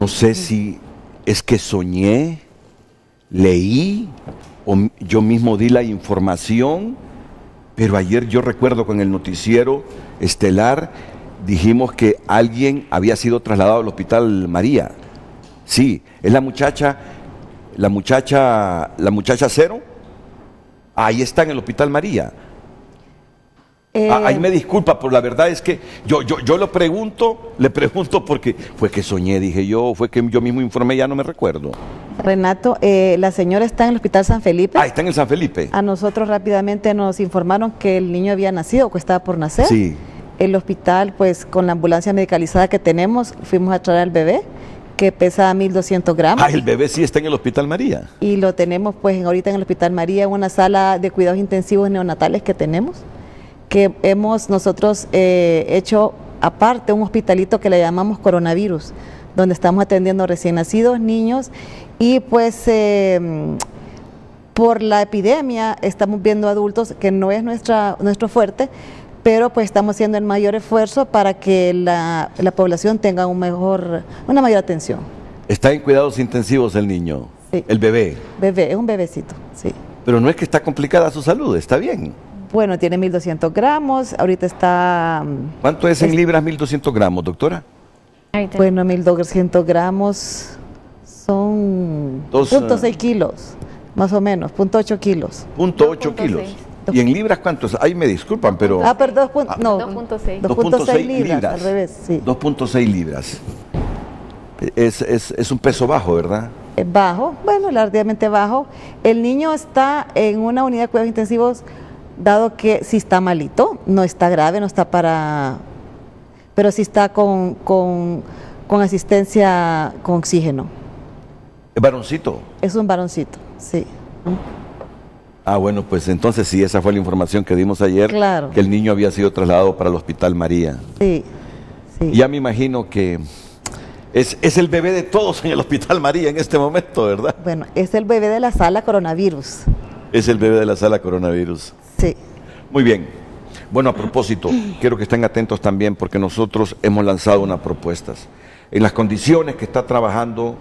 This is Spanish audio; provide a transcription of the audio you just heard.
No sé si es que soñé, leí o yo mismo di la información, pero ayer yo recuerdo con el noticiero estelar dijimos que alguien había sido trasladado al hospital María. Sí, es la muchacha, la muchacha, la muchacha cero. Ahí está en el hospital María. Eh, Ah, ahí me disculpa, pero la verdad es que yo, yo, yo lo pregunto, le pregunto porque fue que soñé, dije yo, fue que yo mismo informé, ya no me recuerdo. Renato, eh, la señora está en el Hospital San Felipe. Ah, está en el San Felipe. A nosotros rápidamente nos informaron que el niño había nacido o que estaba por nacer. Sí. El hospital, pues con la ambulancia medicalizada que tenemos, fuimos a traer al bebé, que pesa 1.200 gramos. Ah, el bebé sí está en el Hospital María. Y lo tenemos pues ahorita en el Hospital María, en una sala de cuidados intensivos neonatales que tenemos, que hemos nosotros eh, hecho aparte un hospitalito que le llamamos coronavirus, donde estamos atendiendo recién nacidos, niños, y pues eh, por la epidemia estamos viendo adultos, que no es nuestra, nuestro fuerte, pero pues estamos haciendo el mayor esfuerzo para que la, la población tenga un mejor, una mayor atención. Está en cuidados intensivos el niño, Sí. el bebé. Bebé, es un bebecito, sí. Pero no es que está complicada su salud, está bien. Bueno, tiene 1200 gramos, ahorita está, mm, ¿Cuánto es en Es- libras 1200 gramos, doctora? Bueno, 1200 gramos son Dos, punto ah, 6 kilos, más o menos, punto 8 kilos. Punto 8 2.6. kilos. ¿Y en libras cuántos? Ahí me disculpan, pero... Ah, perdón, pun- no, 2.6. 2.6 libras, al revés, sí. 2.6 libras. Es, es, es un peso bajo, ¿verdad? Es bajo, bueno, relativamente bajo. El niño está en una unidad de cuidados intensivos, dado que si está malito, no está grave, no está para, pero sí está con, con, con asistencia con oxígeno. Es varoncito. Es un varoncito, sí. Ah, bueno, pues entonces sí, esa fue la información que dimos ayer. Claro. Que el niño había sido trasladado para el Hospital María. Sí, sí. Ya me imagino que es, es el bebé de todos en el Hospital María en este momento, ¿verdad? Bueno, es el bebé de la sala coronavirus. Es el bebé de la sala coronavirus. Sí. Muy bien. Bueno, a propósito, quiero que estén atentos también porque nosotros hemos lanzado unas propuestas. En las condiciones que está trabajando